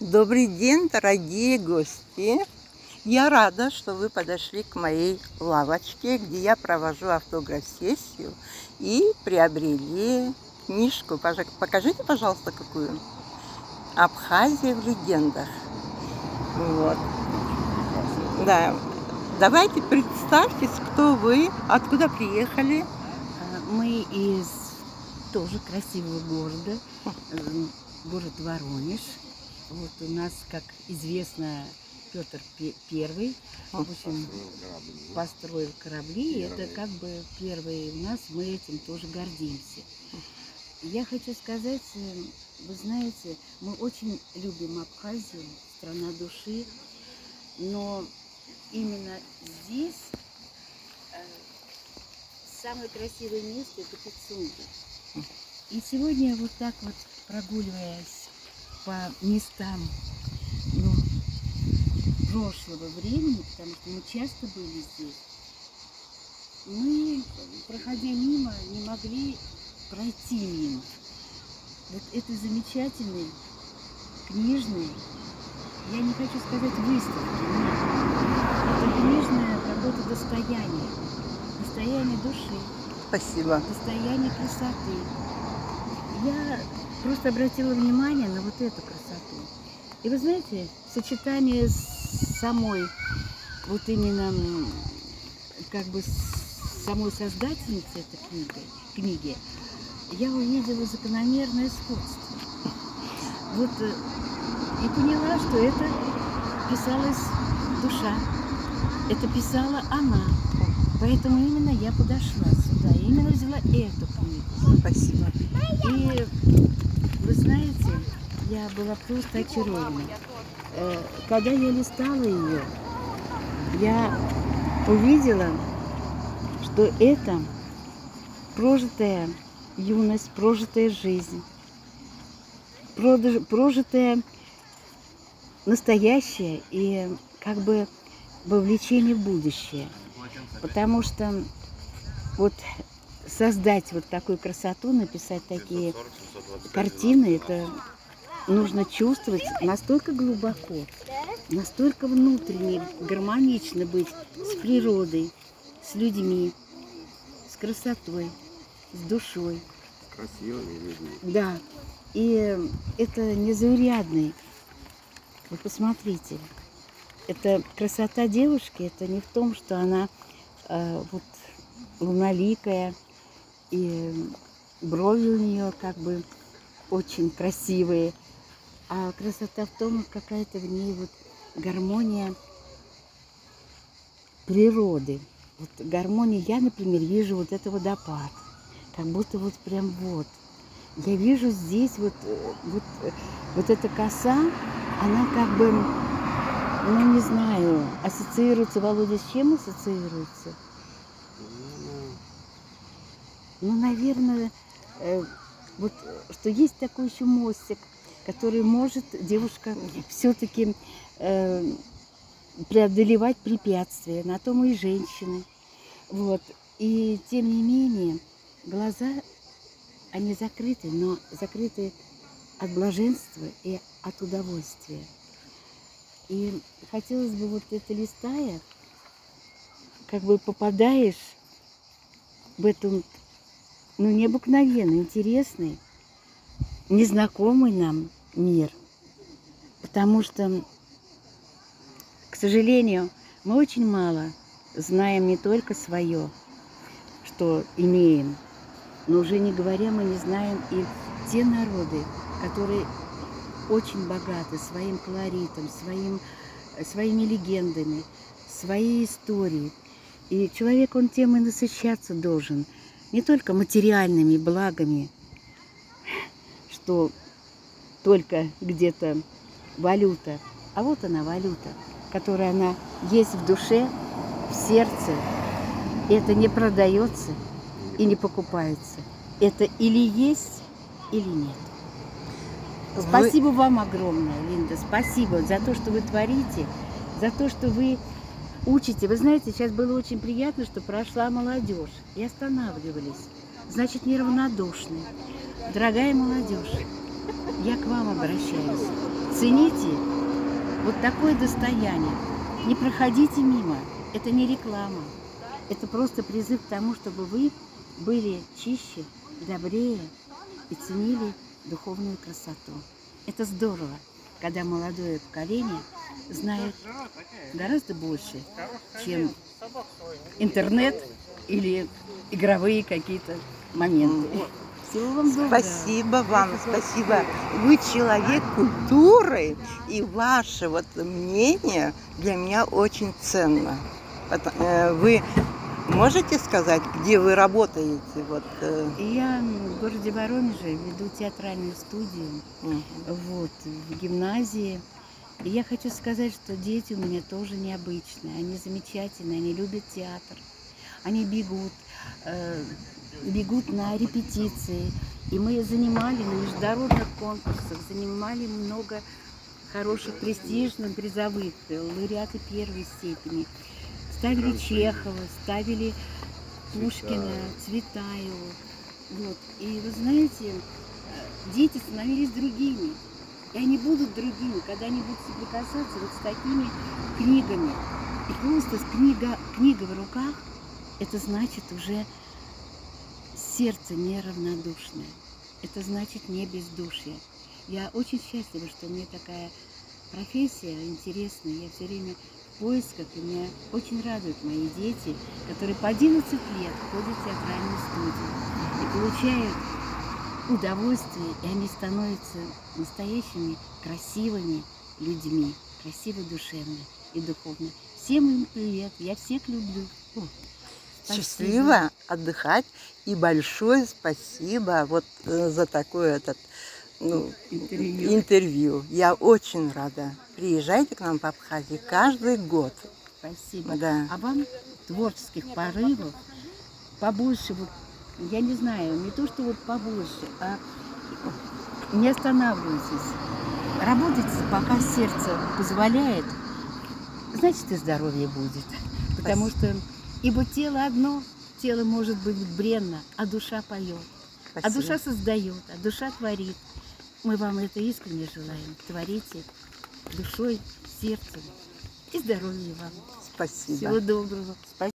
Добрый день, дорогие гости! Я рада, что вы подошли к моей лавочке, где я провожу автограф-сессию и приобрели книжку. Покажите, пожалуйста, какую. Абхазия в легендах. Вот. Да. Давайте представьтесь, кто вы, откуда приехали. Мы из тоже красивого города, город Воронеж. Вот у нас, как известно, Петр Первый, в общем, построил корабли, и это как бы первый у нас, мы этим тоже гордимся. Я хочу сказать, э, вы знаете, мы очень любим Абхазию, страна души, но именно здесь э, самое красивое место это Пицунги. И сегодня вот так вот прогуливаясь по местам ну, прошлого времени, потому что мы часто были здесь, мы, проходя мимо, не могли пройти мимо. Вот это замечательный книжный, я не хочу сказать выставки, нет. Это книжная работа достояния, достояние души. Спасибо. Достояние красоты. Я просто обратила внимание на вот эту красоту. И вы знаете, сочетание с самой, вот именно, как бы самой создательницей этой книги, книги я увидела закономерное сходство. Вот э, и поняла, что это писалась душа, это писала она. Поэтому именно я подошла сюда, именно взяла эту книгу. Спасибо. И вы знаете, я была просто очарована. Э, когда я листала ее, я увидела, что это прожитая юность, прожитая жизнь, прожитая настоящее и как бы вовлечение в будущее. Потому что вот создать вот такую красоту, написать такие картины, это нужно чувствовать настолько глубоко, настолько внутренне, гармонично быть с природой, с людьми, с красотой с душой. С красивыми людьми. Да. И это незаурядный. Вы посмотрите. Это красота девушки, это не в том, что она э, вот луноликая, и брови у нее как бы очень красивые, а красота в том, какая-то в ней вот гармония природы. Вот гармония, я, например, вижу вот это водопад как будто вот прям вот. Я вижу здесь вот, э, вот, э, вот эта коса, она как бы, ну не знаю, ассоциируется, Володя, с чем ассоциируется? Ну, наверное, вот что есть такой еще мостик, который может девушка все-таки э, преодолевать препятствия, на том и женщины. Вот. И тем не менее, Глаза, они закрыты, но закрыты от блаженства и от удовольствия. И хотелось бы вот это листая, как бы попадаешь в эту, ну, необыкновенно интересный, незнакомый нам мир. Потому что, к сожалению, мы очень мало знаем не только свое, что имеем, но уже не говоря, мы не знаем и те народы, которые очень богаты своим колоритом, своим, своими легендами, своей историей. И человек, он тем и насыщаться должен, не только материальными благами, что только где-то валюта, а вот она валюта, которая она есть в душе, в сердце, и это не продается, и не покупается. Это или есть, или нет. Вы... Спасибо вам огромное, Линда. Спасибо за то, что вы творите, за то, что вы учите. Вы знаете, сейчас было очень приятно, что прошла молодежь и останавливались. Значит, неравнодушны. Дорогая молодежь, я к вам обращаюсь. Цените вот такое достояние. Не проходите мимо. Это не реклама. Это просто призыв к тому, чтобы вы были чище, добрее и ценили духовную красоту. Это здорово, когда молодое поколение знает гораздо больше, чем интернет или игровые какие-то моменты. Всего вам. Спасибо вам, спасибо. Вы человек культуры, и ваше вот мнение для меня очень ценно. Э, Вы можете сказать, где вы работаете? Вот, э, Я в городе Воронеже веду театральную студию мгм. вот, в гимназии. И я хочу сказать, что дети у меня тоже необычные. Они замечательные, они любят театр. Они бегут, э, бегут на репетиции. И мы занимали на международных конкурсах, занимали много хороших престижных призовых, лауреаты первой степени. Ставили Чехова, ставили Пушкина, Цветаеву. Вот. И вы знаете, э, дети становились другими. И они будут другими, когда они будут соприкасаться вот с такими книгами. И просто с книга, книга в руках, это значит уже сердце неравнодушное. Это значит не бездушие. Я очень счастлива, что у меня такая профессия интересная. Я все время поисках, и меня очень радуют мои дети, которые по 11 лет ходят в театральную студию и получают удовольствие, и они становятся настоящими красивыми людьми, красиво душевно и духовно. Всем им привет, я всех люблю. Спасибо. Счастливо отдыхать и большое спасибо вот э, за такой этот ну, Интервью. интервью. Я очень рада. Приезжайте к нам в Абхазию каждый год. Спасибо. Да. А вам творческих порывов побольше, вот, я не знаю, не то, что вот побольше, а не останавливайтесь. Работайте, пока сердце позволяет, значит и здоровье будет. Потому что, ибо тело одно, тело может быть бренно, а душа поет. А Спасибо. душа создает, а душа творит. Мы вам это искренне желаем. Творите душой, сердцем и здоровья вам. Спасибо. Всего доброго. Спасибо.